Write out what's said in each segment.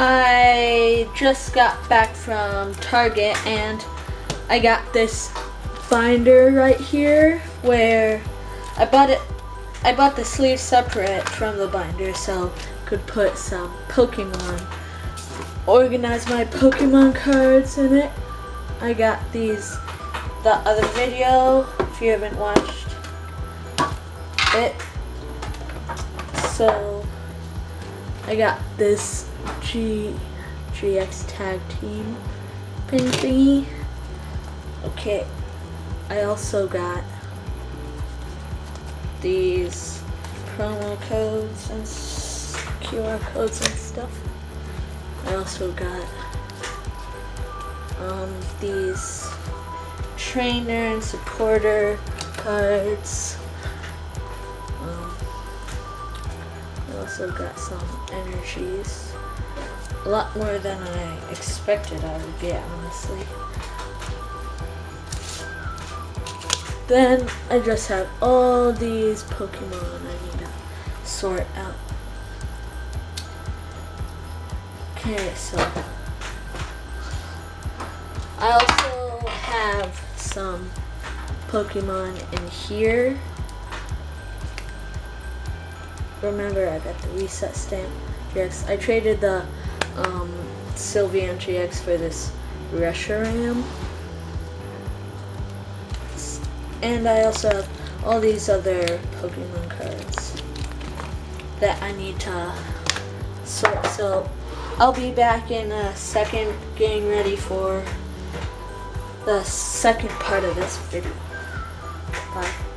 I just got back from Target and I got this binder right here where I bought it I bought the sleeve separate from the binder so I could put some Pokemon organize my Pokemon cards in it. I got these the other video if you haven't watched it. So I got this G GX tag team pin thingy. Okay. I also got these promo codes and QR codes and stuff. I also got um, these trainer and supporter cards. Also got some energies. A lot more than I expected I would get, honestly. Then I just have all these Pokemon I need to sort out. Okay, so I also have some Pokemon in here. Remember, I got the reset stamp GX. I traded the um, Sylveon GX for this Reshiram. And I also have all these other Pokemon cards that I need to sort. So I'll be back in a second getting ready for the second part of this video. Bye.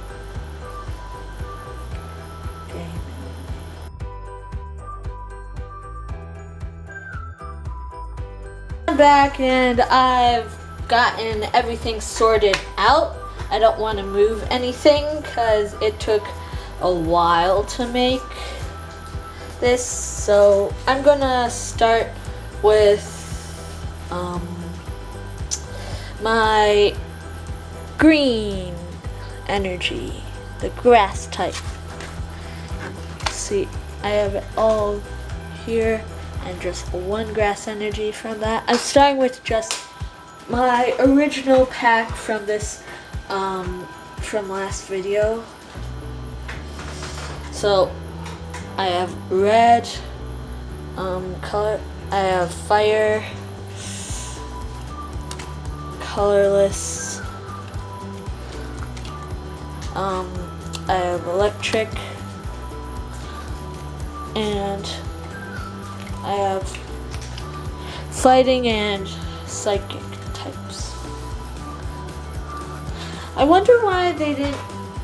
I'm back and I've gotten everything sorted out. I don't want to move anything because it took a while to make this. So I'm gonna start with um, my green energy, the grass type. See, I have it all here and just one grass energy from that. I'm starting with just my original pack from this um, from last video. So I have red um, color. I have fire, colorless. Um, I have electric, and I have fighting and psychic types. I wonder why they didn't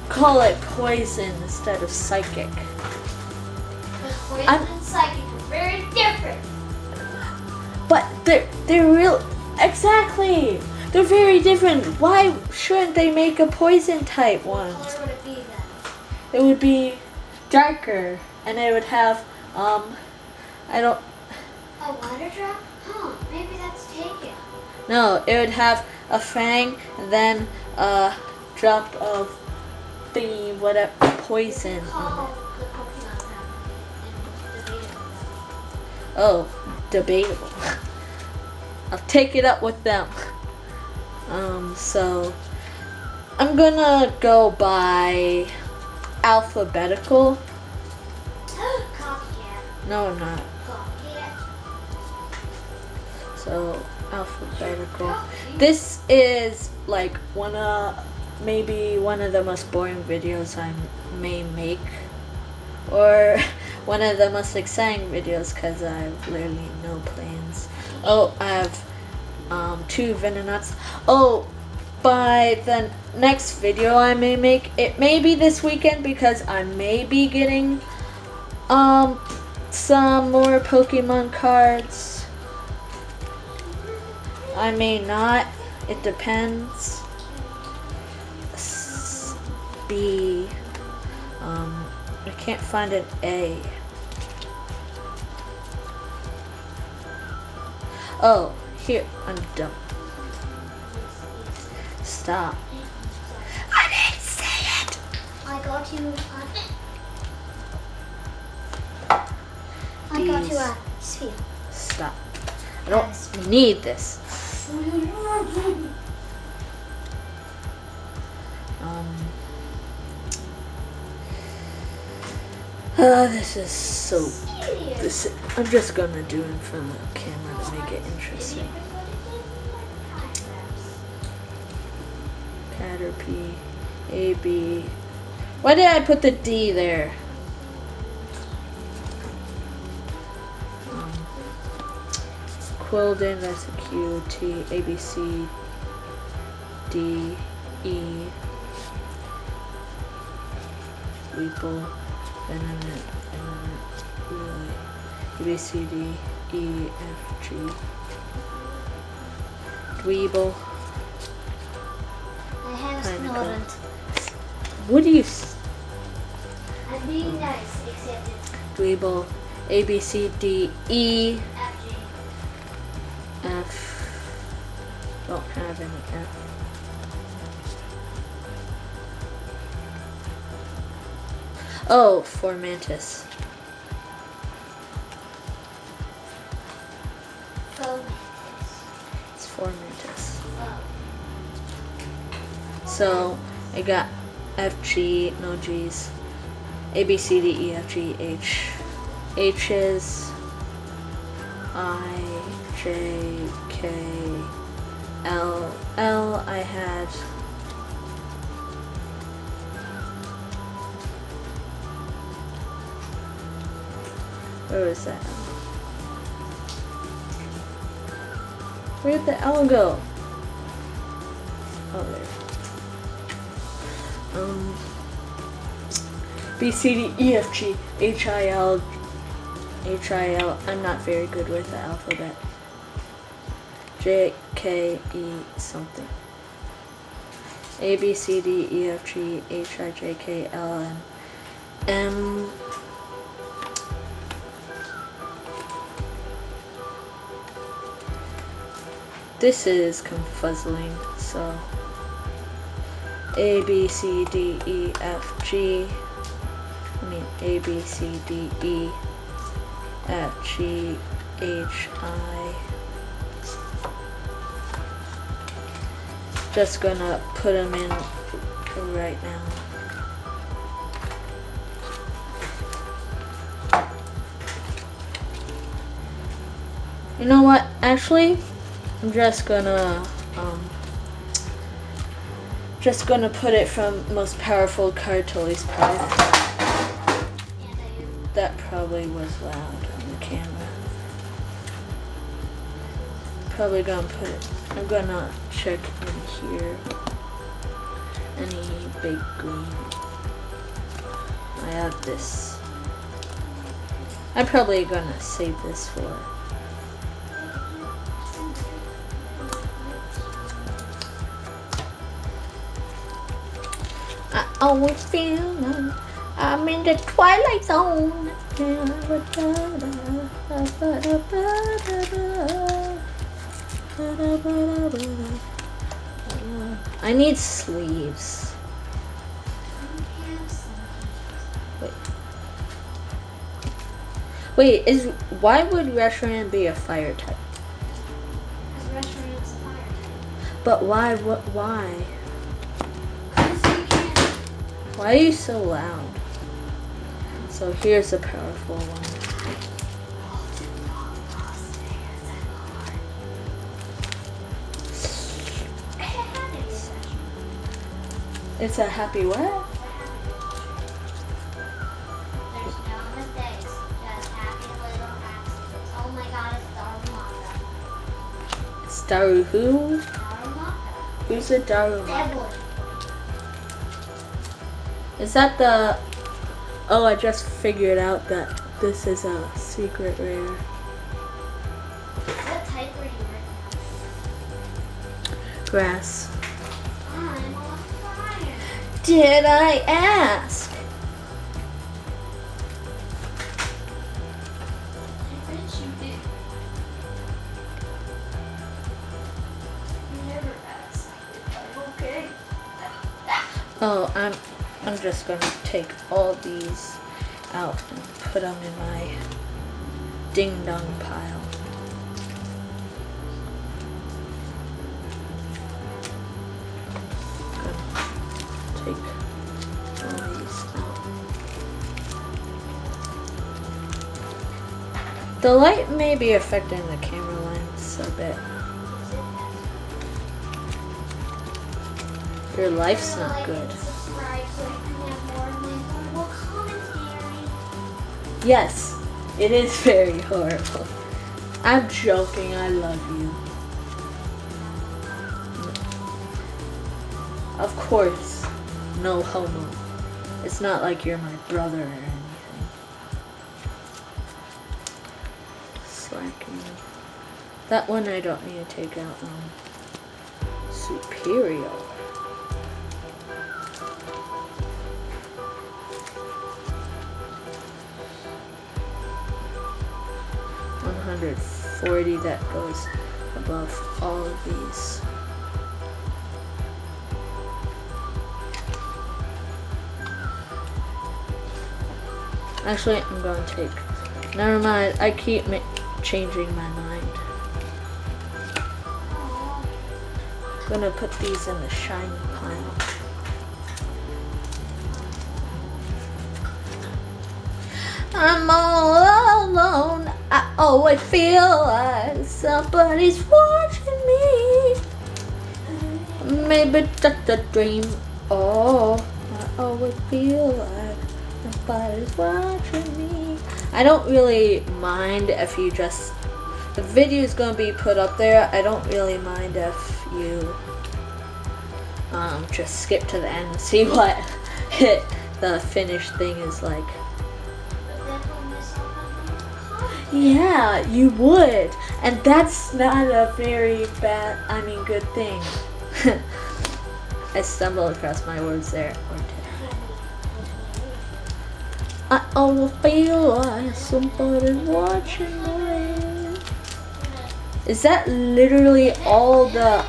call it poison instead of psychic. Because poison I'm- and psychic are very different. But they're they're real exactly. They're very different. Why shouldn't they make a poison type one? What color would it be then? It would be darker and it would have um I don't A water drop? Huh, maybe that's taken. no, it would have a fang and then a drop of thingy whatever poison on it. the Pokemon have and debate about Oh, debatable. I'll take it up with them. Um, so I'm gonna go by alphabetical. No, I'm not. So alphabetical. This is like one of maybe one of the most boring videos I may make, or one of the most exciting videos because I have literally no plans. Oh, I have um, two Venonats. Oh, by the next video I may make, it may be this weekend because I may be getting um some more Pokemon cards. I may not. It depends. S- B. Um, I can't find an A. Oh, here. I'm dumb. Stop. I didn't say it. I got you. I got you a sphere. Stop. I don't need this. Um. Uh, this is so. This I'm just gonna do it in front of the camera to make it interesting. Caterpie, A B. Why did I put the D there? Quilladin, that's a Q, T, A, B, C, D, E, Weedle, Venonat, Venonat, Really, A, B, C, D, E, F, G, Dwebble. I have a Snorunt. What do you, s- I'm being nice, except it's Dwebble, A, B, C, D, E. F. Don't have any F. Oh, for Mantis. Fomantis. It's for Mantis. Oh. So I got F, G, no G's. A, B, C, D, E, F, G, H. is I, J, K, L. L I had. Where was that? Where'd the L go? Oh, there. Um, B, C, D, E, F, G, H, I, L, H, I, L. I'm not very good with the alphabet. J, K, E, something. A, B, C, D, E, F, G, H, I, J, K, L, M, M. This is confuzzling, so. A, B, C, D, E, F, G. I mean, A, B, C, D, E, F, G, H, I. Just gonna put them in right now. You know what? Actually, I'm just gonna um, just gonna put it from most powerful card to least powerful. And I do. That probably was loud Probably gonna put. I'm gonna check in here. Any big green. I have this. I'm probably gonna save this for. I always feel like I'm in the twilight zone. I need sleeves. Wait. Wait, is why would Reshiram be a fire type? Because fire type. But why? What? Why? Because you can't. Why are you so loud? So here's a powerful one. It's a happy what? There's no mistakes, just happy little accidents. Oh my god, it's Darumaka. It's Daru who? Darumaka. Who's a Daru? Devil. Is that the? Oh, I just figured out that this is a secret rare. What type are you right Grass. Did I ask? I bet you did. You never asked. Okay. Oh, I'm. I'm just gonna take all these out and put them in my ding dong pile. The light may be affecting the camera lens a bit. Your life's not good. Yes, it is very horrible. I'm joking, I love you. Of course, no homo. It's not like you're my brother That one I don't need to take out. Um, superior. One hundred forty that goes above all of these. Actually, I'm going to take. Never mind. I keep changing my mind. Gonna put these in the shiny pile. I'm all alone. I always feel like somebody's watching me. Maybe just a dream. Oh, I always feel like somebody's watching me. I don't really mind if you just. The video is gonna be put up there. I don't really mind if you um, just skip to the end and see what hit the finished thing is like. Yeah, you would. And that's not a very bad, I mean, good thing. I stumbled across my words there. I always feel like somebody's watching me. Is that literally all the.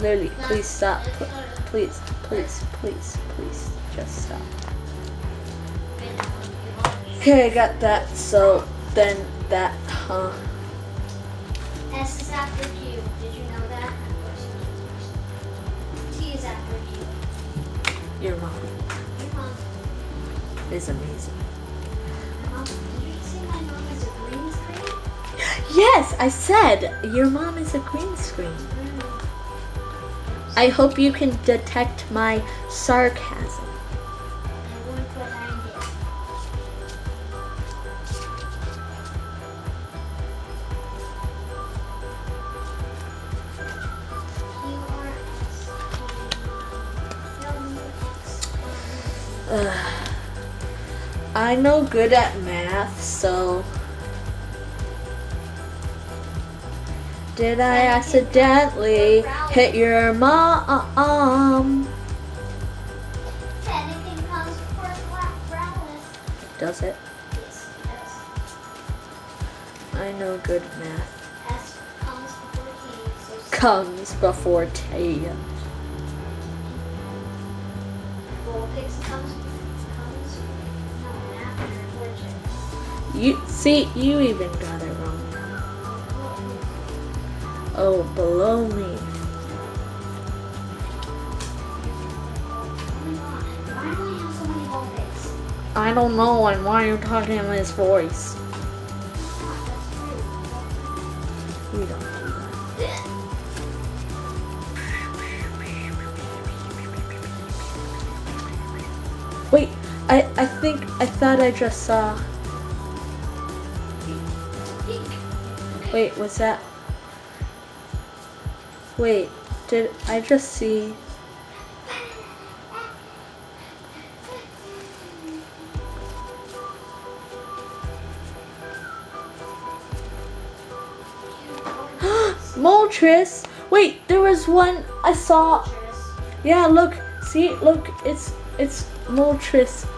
Literally, please stop. Pl- Please, please, please, please, just stop. Okay, I got that. So then that, huh? S is after Q. Did you know that? Of course you did. T is after Q. Your mom Your mom. is amazing. Mom, did you say my mom is a green screen? Yes, I said your mom is a green screen. I hope you can detect my sarcasm. I won't put behind it. Ugh. I'm no good at math, so. Did I accidentally hit your mom? Does it? I know good math. Comes before T. You see, you even got it. Oh, below me. I don't know, and why are you talking in this voice? We don't do that. Wait, I I think I thought I just saw. Wait, what's that? Wait, did I just see? Moltres. Wait, there was one I saw. Yeah, look. See, look. It's it's Moltres.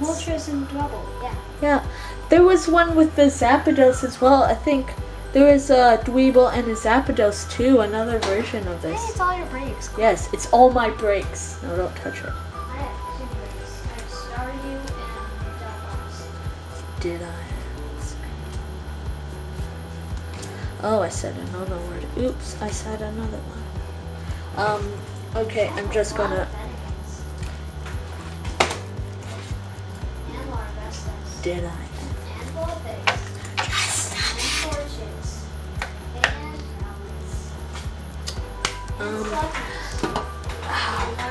Moltres in double, yeah. Yeah, there was one with the Zapdos as well. I think there was a Dwebble and a Zapdos too. Another version of Hey, this. it's all your breaks. Yes, it's all my breaks. No, don't touch it. I have two breaks. I have Staryu and Delphox. Did I? Oh, I said another word. Oops, I said another one. Um, okay, I'm just gonna. Did I? Um.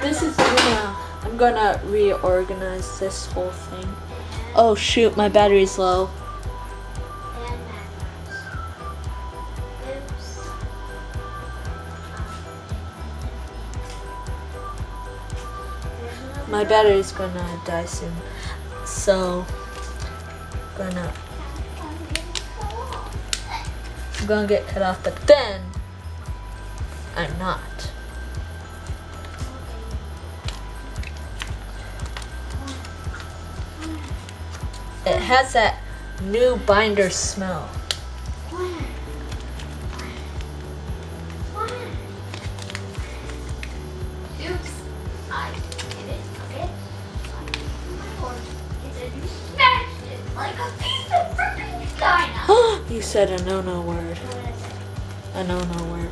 This is gonna. I'm gonna reorganize this whole thing. Oh shoot, my battery's low. My battery's gonna die soon. So, gonna. I'm gonna get cut off, but then. I'm not. It has that new binder smell. Oops. I did it. Okay. You said a no no word. A no no word.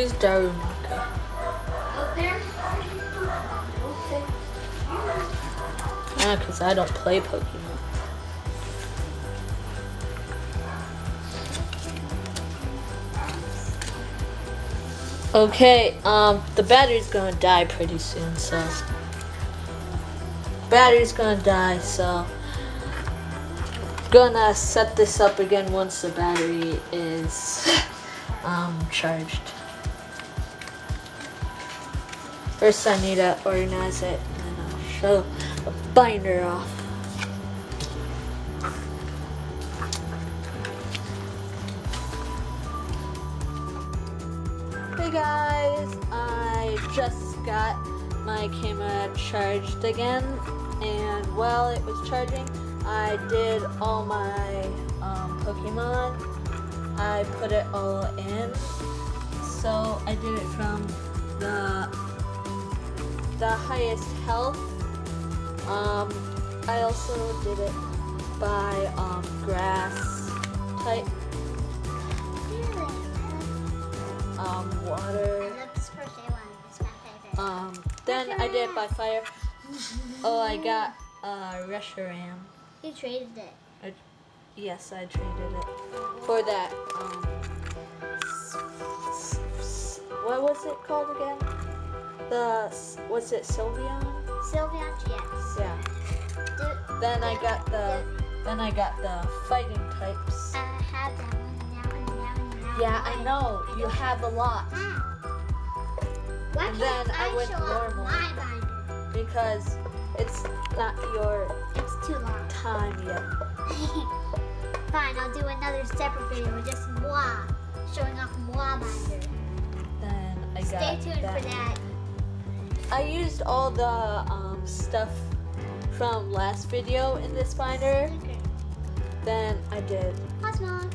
Who's Darumaka? Out there. Ah, because I don't play Pokemon. Okay, um, the battery's gonna die pretty soon, so. Battery's gonna die, so. Gonna set this up again once the battery is, um, charged. First, I need to organize it, and then I'll show the binder off. Hey guys, I just got my camera charged again, and while it was charging, I did all my um, Pokemon. I put it all in, so I did it from the the highest health. Um, I also did it by um, grass type, um, water. love this crochet one. It's my favorite. Um, then I did it by fire. Oh, I got uh, Reshiram. You traded it. I, yes, I traded it for that. Um, what was it called again? The was it Sylveon? Sylveon GX. Yeah. Do, Then I got the then I got the fighting types. I have that one now and now and now. Yeah, I know you have a lot Wow. Why And can't then I I, went show normal. my binder? because it's not your It's too long. time yet. Fine, I'll do another separate video with just moi showing off moi binder. Then I got Stay tuned that. for that. I used all the um, stuff from last video in this binder. Okay. Then I did. Cosmo.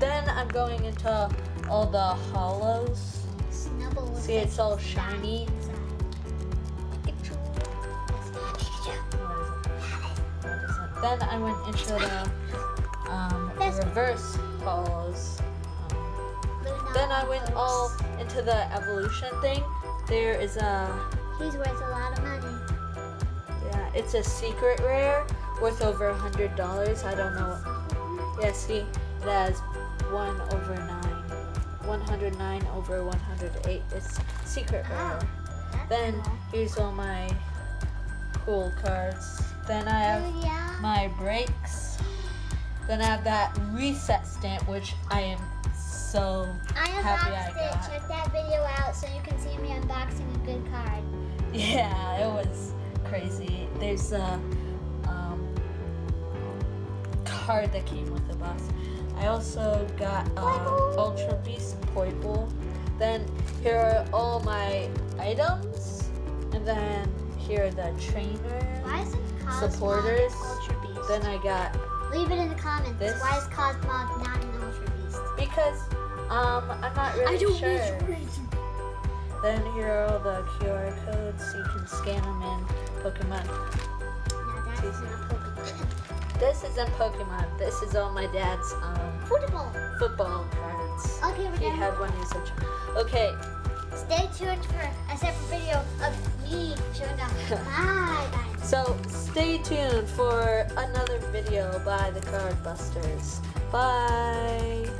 Then I'm going into all the holos. Snubbull. See, it's all shiny. inside. Pikachu. Pikachu. What is it? Then I went into the um, reverse holos. Um, then I went all into the evolution thing. There is a He's worth a lot of money. yeah, it's a secret rare worth over a hundred dollars. I don't know. Yeah, see, it has one over nine. 109 over 108. It's secret oh, rare. That's Then cool. here's all my cool cards. Then I have Oh, yeah. my breaks. Then I have that reset stamp, which I am so I happy I unboxed it. Check that video out so you can see me unboxing a good card. Yeah, it was crazy. There's a um, card that came with the box. I also got uh, Ultra Beast Poipole. Then here are all my items, and then here are the trainers. Why is it Supporters. Then I got Leave it in the comments. This. Why is Cosmog not an Ultra Beast? because um I'm not really sure. Then here are all the QR codes so you can scan them in Pokemon. Now that's not Pokemon. This isn't Pokemon. This is all my dad's um, Football. football cards. Okay, we're He had one usage. Okay, Stay tuned for a separate video of me showing off my so stay tuned for another video by the Card Busters. Bye.